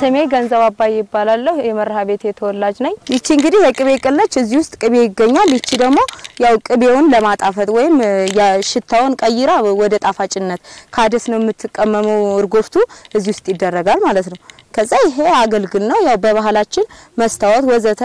ስሜ ገንዘብ አባዬ ይባላለሁ። የመርሃ ቤቴ ተወላጅ ነኝ። ይቺ እንግዲህ የቅቤ ቅል ነች። እዚህ ውስጥ ቅቤ ይገኛል። ይቺ ደግሞ ያው ቅቤውን ለማጣፈጥ ወይም ሽታውን ቀይራ ወደ ጣፋጭነት ካደስ ነው የምትቀመመው። እርጎፍቱ እዚህ ውስጥ ይደረጋል ማለት ነው። ከዛ ይሄ አገልግል ነው። ያው በባህላችን መስታወት ወዘተ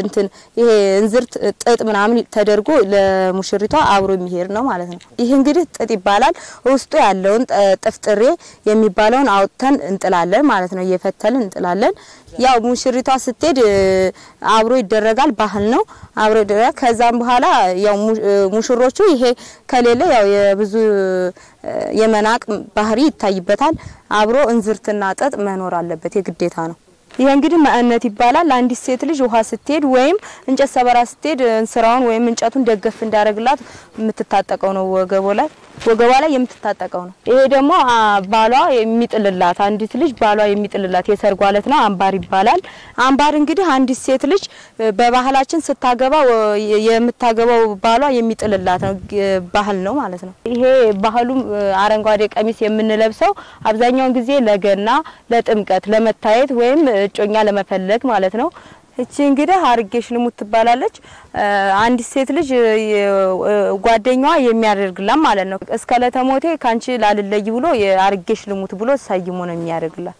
እንትን ይሄ እንዝርት ጥጥ ምናምን ተደርጎ ለሙሽሪቷ አብሮ የሚሄድ ነው ማለት ነው። ይሄ እንግዲህ ጥጥ ይባላል። ውስጡ ያለውን ጥፍጥሬ የሚባለውን አውጥተን እንጥላለን ማለት ነው። እየፈተልን እንጥላለን። ያው ሙሽሪቷ ስትሄድ አብሮ ይደረጋል። ባህል ነው። አብሮ ይደረጋል። ከዛም በኋላ ያው ሙሽሮቹ ይሄ ከሌለ ያው የብዙ የመናቅ ባህሪ ይታይበታል። አብሮ እንዝርትና ጥጥ መኖር አለበት፣ የግዴታ ነው። ይሄ እንግዲህ መእነት ይባላል። አንዲት ሴት ልጅ ውሃ ስትሄድ ወይም እንጨት ሰበራ ስትሄድ እንስራውን ወይም እንጨቱን ደገፍ እንዳደረግላት የምትታጠቀው ነው። ወገቦ ላይ ወገቧ ላይ የምትታጠቀው ነው። ይሄ ደግሞ ባሏ የሚጥልላት አንዲት ልጅ ባሏ የሚጥልላት የሰርጓ ዕለት ነው። አምባር ይባላል። አምባር እንግዲህ አንዲት ሴት ልጅ በባህላችን ስታገባ የምታገባው ባሏ የሚጥልላት ባህል ነው ማለት ነው። ይሄ ባህሉም አረንጓዴ ቀሚስ የምንለብሰው አብዛኛውን ጊዜ ለገና፣ ለጥምቀት፣ ለመታየት ወይም እጮኛ ለመፈለግ ማለት ነው። እቺ እንግዲህ አርጌሽ ልሙት ትባላለች። አንዲት ሴት ልጅ ጓደኛዋ የሚያደርግላት ማለት ነው። እስከ ለተሞቴ ካንቺ ላልለይ ብሎ የአርጌሽ ልሙት ብሎ ሰይሞ ነው የሚያደርግላት።